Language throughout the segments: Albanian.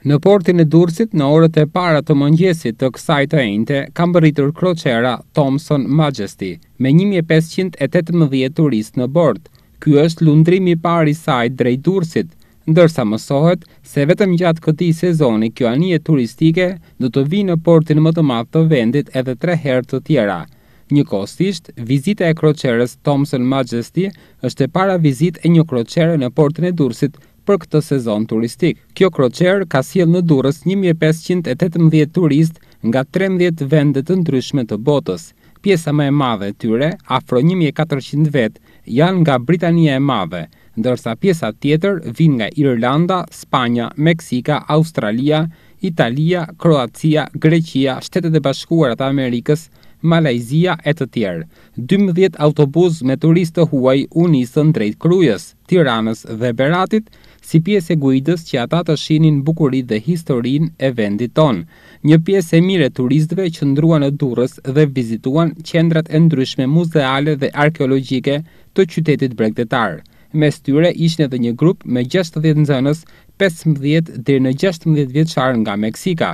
Në portin e Durrësit në orët e para të mëngjesit të kësaj të enjte ka mbërritur kroçera Thomson Majesty me një mijë e pesëqind e tetëmbëdhjetë turistë në bord. Ky është lundrimi i parë i saj drejt Durrësit, ndërsa mësohet se vetëm gjatë këtij sezoni kjo anije turistike do të vijë në portin më të madh të vendit edhe tre herë të tjera. Njëkohësisht, vizita e kroçerës Thomson Majesty është e para vizitë e një kroçere në portin e Durrësit për këtë sezon turistik. Kjo kroçerë ka sjellë në Durrës një mijë e pesëqind e tetëmbëdhjetë turistë nga trembëdhjetë vende të ndryshme të botës. Pjesa më e madhe e tyre, afro një mijë e katërqind vetë, janë nga Britania e Madhe, ndërsa pjesa tjetër vijnë nga Irlanda, Spanja, Meksika, Australia, Italia, Kroacia, Greqia, Shtetet e Bashkuara të Amerikës, Malajzia e të tjerë. Dymbëdhjetë autobusë me turistë të huaj u nisën drejt Krujës, Tiranës dhe Beratit, si pjesë e guidës që ata të shihnin bukuritë dhe historinë e vendit tonë. Një pjesë e mirë e turistëve qëndruan në Durrës dhe vizituan qendrat e ndryshme muzeale dhe arkeologjike të qytetit bregdetar. Mes tyre ishin edhe një grup me gjashtëdhjetë nxënës pesëmbëdhjetë deri në gjashtëmbëdhjetë vjeçarë nga Meksika.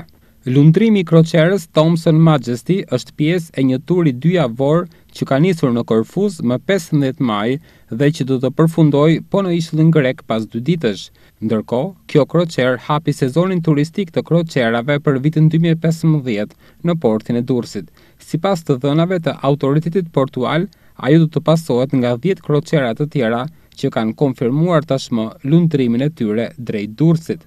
Lundrimi i kroçerës Thomson Majesty është pjesë e një turi dyjavor që ka nisur në Korfuz më pesëmbëdhjetë maj dhe që do të përfundojë po në ishullin grek pas dy ditësh. Ndërkohë, kjo kroçerë hapi sezonin turistik të kroçerave për vitin dy mijë e pesëmbëdhjetë në portin e Durrësit. Sipas të dhënave të Autoritetit Portual, ajo do të pasohet nga dhjetë kroçera të tjera që kanë konfirmuar tashmë lundrimin e tyre drejt Durrësit.